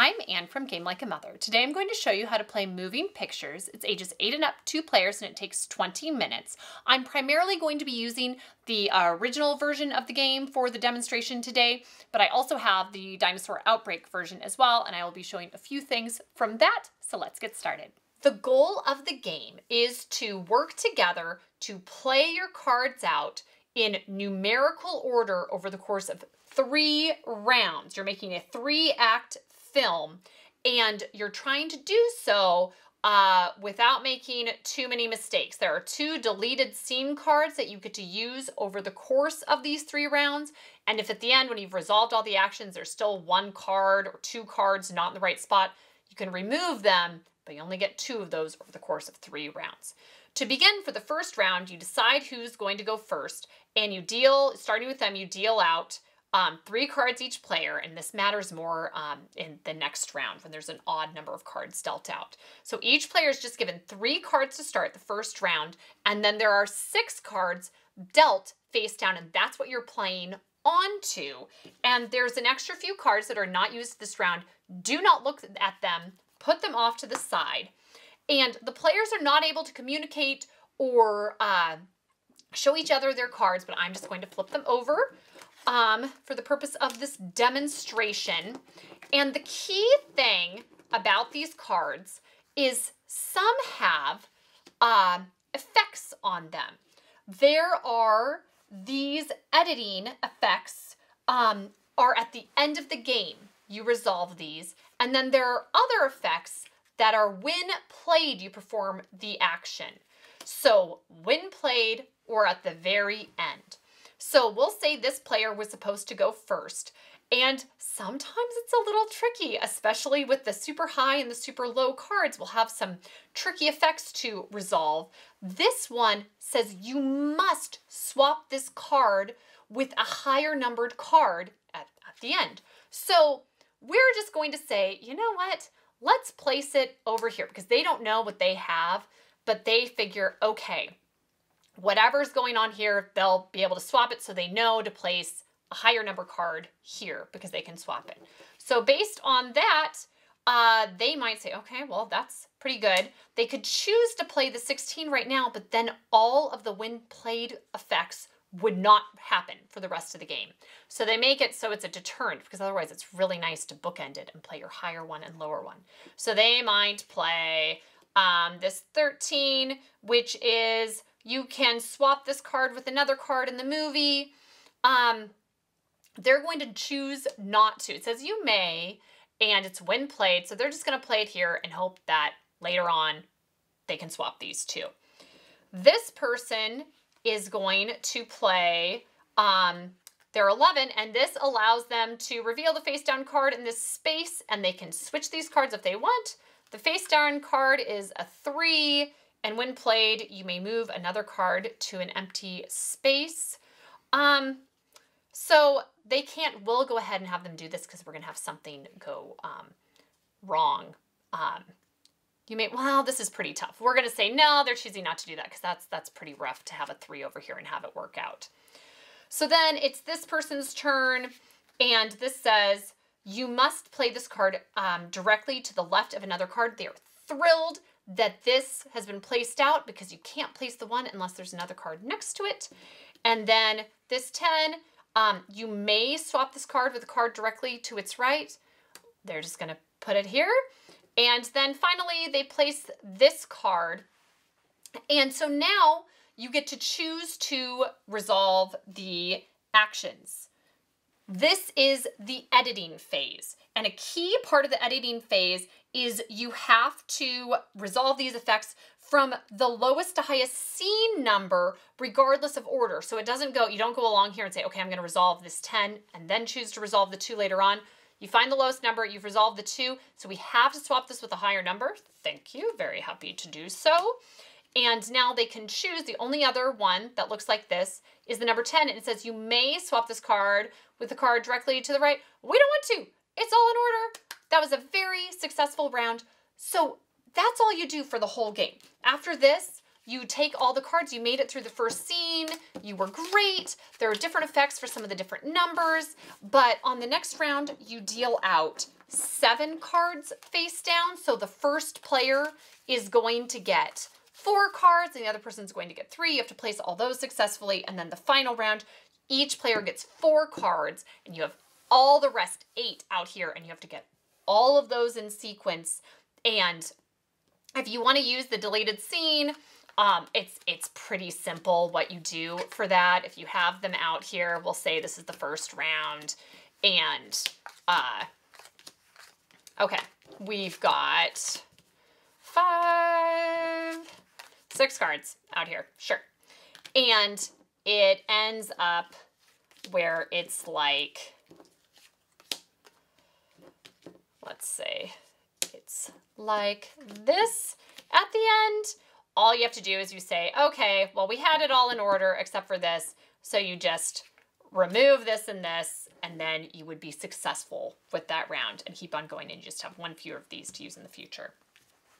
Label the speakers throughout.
Speaker 1: I'm Anne from Game Like a Mother. Today I'm going to show you how to play Moving Pictures. It's ages 8 and up, two players, and it takes 20 minutes. I'm primarily going to be using the uh, original version of the game for the demonstration today, but I also have the Dinosaur Outbreak version as well, and I will be showing a few things from that, so let's get started. The goal of the game is to work together to play your cards out in numerical order over the course of three rounds. You're making a three act film and you're trying to do so uh, without making too many mistakes. There are two deleted scene cards that you get to use over the course of these three rounds. And if at the end, when you've resolved all the actions, there's still one card or two cards not in the right spot, you can remove them, but you only get two of those over the course of three rounds. To begin for the first round, you decide who's going to go first, and you deal, starting with them, you deal out um, three cards each player, and this matters more um, in the next round when there's an odd number of cards dealt out. So each player is just given three cards to start the first round, and then there are six cards dealt face down, and that's what you're playing onto. And there's an extra few cards that are not used this round. Do not look at them, put them off to the side. And the players are not able to communicate or uh, show each other their cards, but I'm just going to flip them over um, for the purpose of this demonstration. And the key thing about these cards is some have uh, effects on them. There are these editing effects um, are at the end of the game. You resolve these. And then there are other effects that are when played, you perform the action. So when played or at the very end. So we'll say this player was supposed to go first. And sometimes it's a little tricky, especially with the super high and the super low cards. We'll have some tricky effects to resolve. This one says you must swap this card with a higher numbered card at, at the end. So we're just going to say, you know what? Let's place it over here because they don't know what they have, but they figure, okay, whatever's going on here, they'll be able to swap it so they know to place a higher number card here because they can swap it. So based on that, uh, they might say, okay, well, that's pretty good. They could choose to play the 16 right now, but then all of the when played effects would not happen for the rest of the game. So they make it so it's a deterrent because otherwise it's really nice to bookend it and play your higher one and lower one. So they might play um, this 13, which is you can swap this card with another card in the movie. Um, they're going to choose not to. It says you may, and it's when played. So they're just going to play it here and hope that later on they can swap these two. This person is going to play um, their 11, and this allows them to reveal the face down card in this space, and they can switch these cards if they want. The face down card is a 3. And when played, you may move another card to an empty space. Um, so they can't, we'll go ahead and have them do this because we're going to have something go um, wrong. Um, you may, well, this is pretty tough. We're going to say, no, they're choosing not to do that because that's, that's pretty rough to have a three over here and have it work out. So then it's this person's turn and this says, you must play this card um, directly to the left of another card. They are thrilled that this has been placed out because you can't place the one unless there's another card next to it. And then this 10, um, you may swap this card with a card directly to its right. They're just to put it here. And then finally, they place this card. And so now you get to choose to resolve the actions. This is the editing phase. And a key part of the editing phase is you have to resolve these effects from the lowest to highest scene number, regardless of order. So it doesn't go, you don't go along here and say, okay, I'm gonna resolve this 10 and then choose to resolve the two later on. You find the lowest number, you've resolved the two, so we have to swap this with a higher number. Thank you, very happy to do so. And now they can choose, the only other one that looks like this is the number 10, and it says you may swap this card with the card directly to the right. We don't want to. It's all in order. That was a very successful round. So that's all you do for the whole game. After this, you take all the cards, you made it through the first scene, you were great. There are different effects for some of the different numbers, but on the next round, you deal out seven cards face down. So the first player is going to get four cards and the other person's going to get three. You have to place all those successfully. And then the final round, each player gets four cards and you have all the rest eight out here and you have to get all of those in sequence. And if you want to use the deleted scene, um, it's it's pretty simple what you do for that. If you have them out here, we'll say this is the first round, and uh, okay, we've got five, six cards out here, sure, and it ends up where it's like, let's say, it's like this at the end all you have to do is you say, okay, well, we had it all in order except for this. So you just remove this and this, and then you would be successful with that round and keep on going and you just have one fewer of these to use in the future.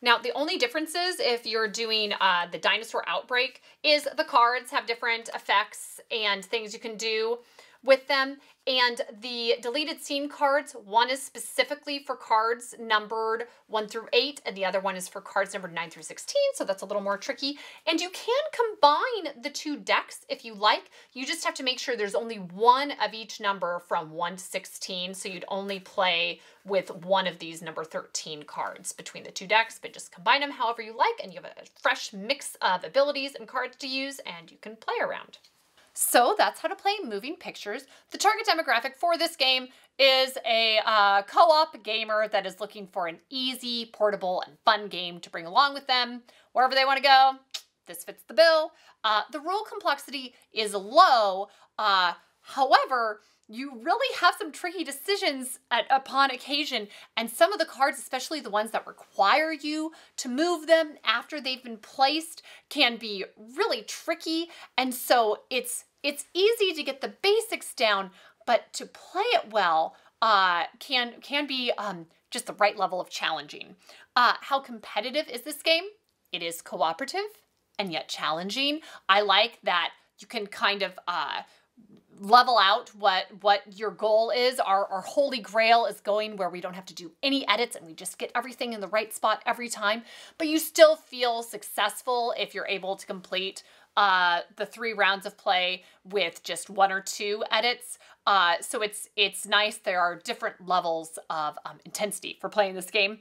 Speaker 1: Now, the only differences if you're doing uh, the dinosaur outbreak is the cards have different effects and things you can do with them. And the deleted scene cards, one is specifically for cards numbered 1 through 8, and the other one is for cards numbered 9 through 16, so that's a little more tricky. And you can combine the two decks if you like. You just have to make sure there's only one of each number from 1 to 16, so you'd only play with one of these number 13 cards between the two decks, but just combine them however you like, and you have a fresh mix of abilities and cards to use, and you can play around. So that's how to play moving pictures. The target demographic for this game is a uh, co-op gamer that is looking for an easy, portable, and fun game to bring along with them wherever they want to go. This fits the bill. Uh, the rule complexity is low. Uh, however, you really have some tricky decisions at, upon occasion, and some of the cards, especially the ones that require you to move them after they've been placed, can be really tricky. And so it's it's easy to get the basics down, but to play it well uh, can can be um, just the right level of challenging. Uh, how competitive is this game? It is cooperative and yet challenging. I like that you can kind of uh, level out what what your goal is. Our, our holy grail is going where we don't have to do any edits and we just get everything in the right spot every time. But you still feel successful if you're able to complete uh, the three rounds of play with just one or two edits. Uh, so it's it's nice. There are different levels of um, intensity for playing this game.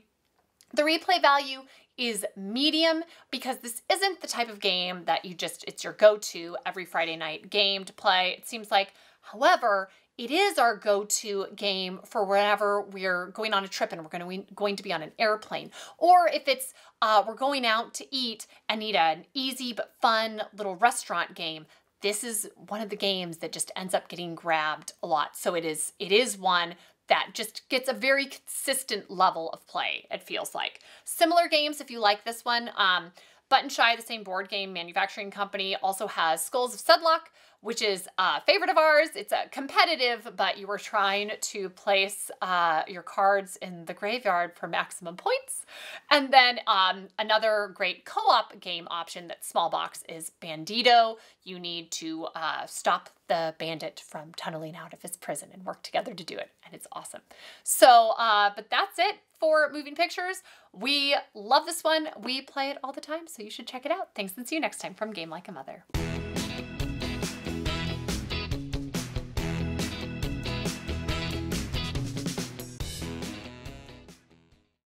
Speaker 1: The replay value is medium because this isn't the type of game that you just, it's your go-to every Friday night game to play. It seems like, however, it is our go-to game for whenever we're going on a trip and we're going to, going to be on an airplane. Or if it's uh, we're going out to eat and need an easy but fun little restaurant game, this is one of the games that just ends up getting grabbed a lot. So it is it is one that just gets a very consistent level of play, it feels like. Similar games, if you like this one, um, Button Shy, the same board game manufacturing company, also has Skulls of Sedlec, which is a favorite of ours. It's a competitive, but you are trying to place uh, your cards in the graveyard for maximum points. And then um, another great co-op game option that's small box is Bandido. You need to uh, stop the bandit from tunneling out of his prison and work together to do it. And it's awesome. So, uh, but that's it for moving pictures. We love this one. We play it all the time, so you should check it out. Thanks and see you next time from Game Like a Mother.